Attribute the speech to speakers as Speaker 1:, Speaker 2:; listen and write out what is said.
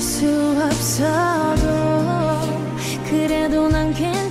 Speaker 1: 수 없어도 그래도 난 괜찮아.